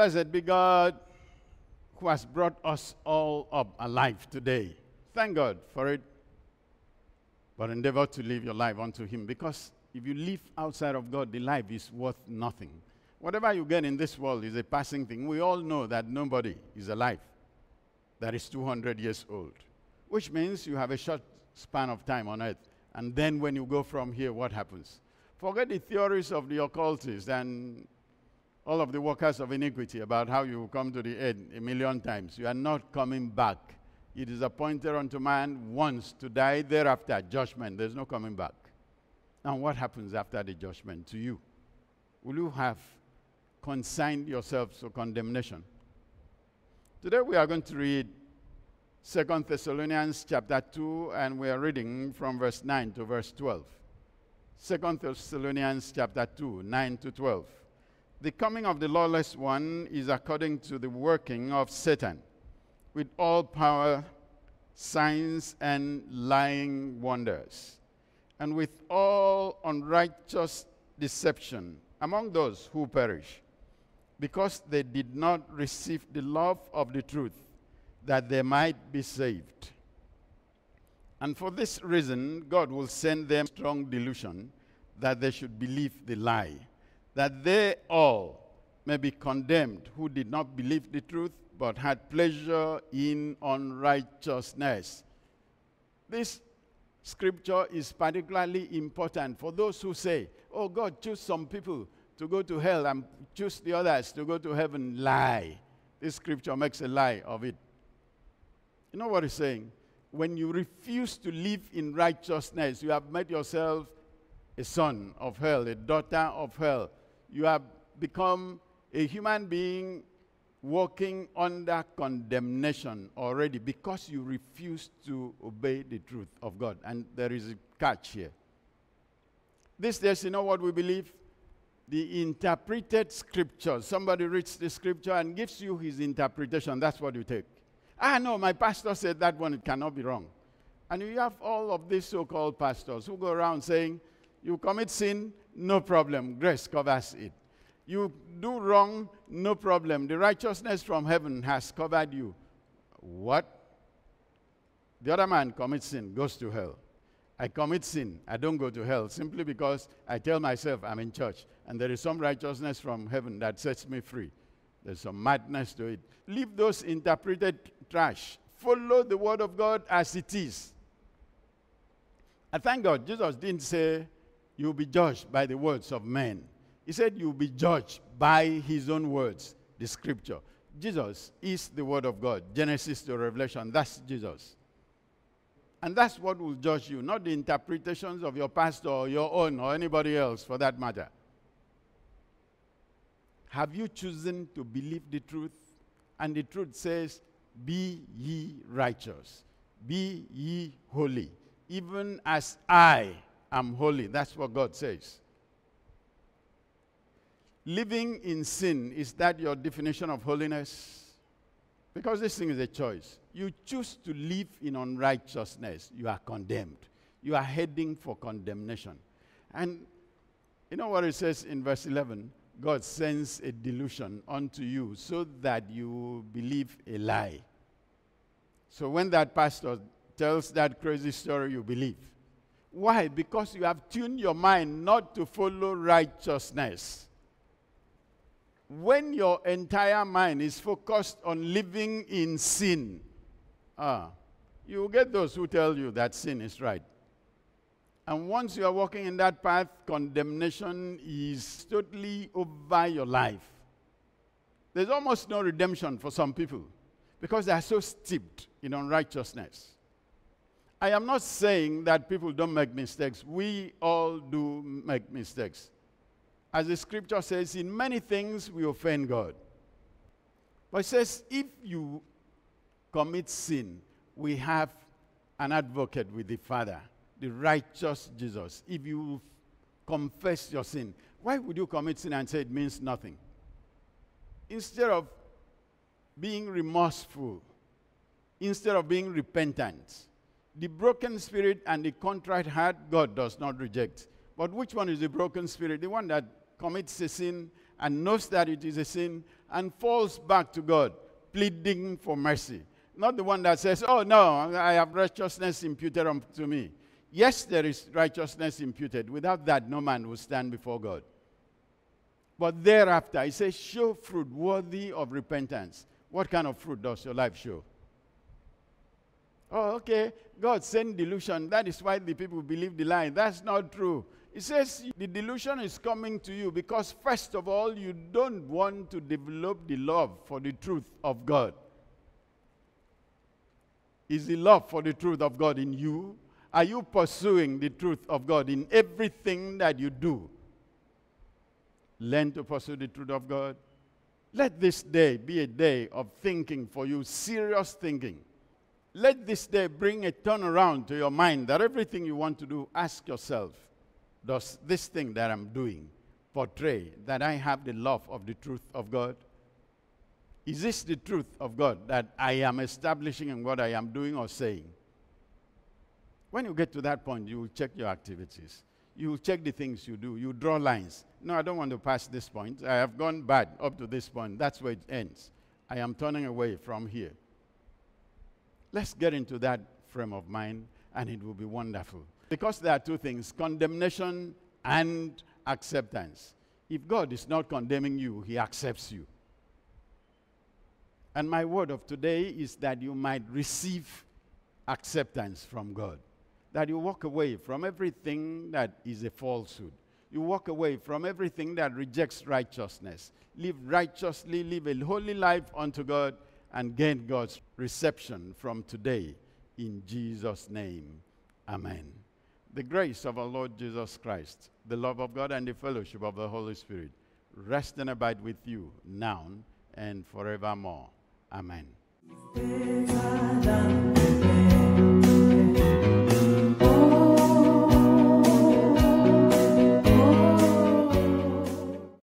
Blessed be God who has brought us all up alive today. Thank God for it. But endeavor to live your life unto Him because if you live outside of God, the life is worth nothing. Whatever you get in this world is a passing thing. We all know that nobody is alive that is 200 years old, which means you have a short span of time on earth. And then when you go from here, what happens? Forget the theories of the occultists and all of the workers of iniquity about how you come to the end a million times. You are not coming back. It is appointed unto man once to die, thereafter judgment. There's no coming back. Now, what happens after the judgment to you? Will you have consigned yourselves to condemnation? Today we are going to read 2 Thessalonians chapter 2, and we are reading from verse 9 to verse 12. 2 Thessalonians chapter 2, 9 to 12. The coming of the lawless one is according to the working of Satan, with all power, signs, and lying wonders, and with all unrighteous deception among those who perish, because they did not receive the love of the truth, that they might be saved. And for this reason, God will send them strong delusion that they should believe the lie that they all may be condemned who did not believe the truth but had pleasure in unrighteousness. This scripture is particularly important for those who say, Oh, God, choose some people to go to hell and choose the others to go to heaven. Lie. This scripture makes a lie of it. You know what he's saying? When you refuse to live in righteousness, you have made yourself a son of hell, a daughter of hell you have become a human being walking under condemnation already because you refuse to obey the truth of God. And there is a catch here. These days, you know what we believe? The interpreted scripture. Somebody reads the scripture and gives you his interpretation. That's what you take. Ah, no, my pastor said that one, it cannot be wrong. And you have all of these so called pastors who go around saying, You commit sin, no problem. Grace covers it. You do wrong, no problem. The righteousness from heaven has covered you. What? The other man commits sin, goes to hell. I commit sin, I don't go to hell simply because I tell myself I'm in church and there is some righteousness from heaven that sets me free. There's some madness to it. Leave those interpreted trash. Follow the word of God as it is. I thank God Jesus didn't say, You'll be judged by the words of men. He said, You'll be judged by his own words, the scripture. Jesus is the word of God. Genesis to Revelation, that's Jesus. And that's what will judge you, not the interpretations of your pastor or your own or anybody else for that matter. Have you chosen to believe the truth? And the truth says, Be ye righteous, be ye holy, even as I am holy. That's what God says. Living in sin, is that your definition of holiness? Because this thing is a choice. You choose to live in unrighteousness, you are condemned. You are heading for condemnation. And you know what it says in verse 11? God sends a delusion unto you so that you believe a lie. So when that pastor tells that crazy story, you believe. Why? Because you have tuned your mind not to follow righteousness. When your entire mind is focused on living in sin, ah, you will get those who tell you that sin is right. And once you are walking in that path, condemnation is totally over your life. There's almost no redemption for some people because they are so steeped in unrighteousness. I am not saying that people don't make mistakes. We all do make mistakes. As the scripture says, in many things we offend God. But it says, if you commit sin, we have an advocate with the Father, the righteous Jesus. If you confess your sin, why would you commit sin and say it means nothing? Instead of being remorseful, instead of being repentant, the broken spirit and the contrite heart, God does not reject. But which one is the broken spirit? The one that commits a sin and knows that it is a sin and falls back to God, pleading for mercy. Not the one that says, Oh, no, I have righteousness imputed unto me. Yes, there is righteousness imputed. Without that, no man will stand before God. But thereafter, he says, Show fruit worthy of repentance. What kind of fruit does your life show? Oh, okay. God sent delusion. That is why the people believe the lie. That's not true. It says the delusion is coming to you because, first of all, you don't want to develop the love for the truth of God. Is the love for the truth of God in you? Are you pursuing the truth of God in everything that you do? Learn to pursue the truth of God. Let this day be a day of thinking for you, serious thinking. Let this day bring a turnaround to your mind that everything you want to do, ask yourself, does this thing that I'm doing portray that I have the love of the truth of God? Is this the truth of God that I am establishing in what I am doing or saying? When you get to that point, you will check your activities. You will check the things you do. You draw lines. No, I don't want to pass this point. I have gone bad up to this point. That's where it ends. I am turning away from here. Let's get into that frame of mind, and it will be wonderful. Because there are two things condemnation and acceptance. If God is not condemning you, He accepts you. And my word of today is that you might receive acceptance from God. That you walk away from everything that is a falsehood. You walk away from everything that rejects righteousness. Live righteously, live a holy life unto God, and gain God's reception from today. In Jesus' name, Amen. The grace of our Lord Jesus Christ, the love of God, and the fellowship of the Holy Spirit rest and abide with you now and forevermore. Amen.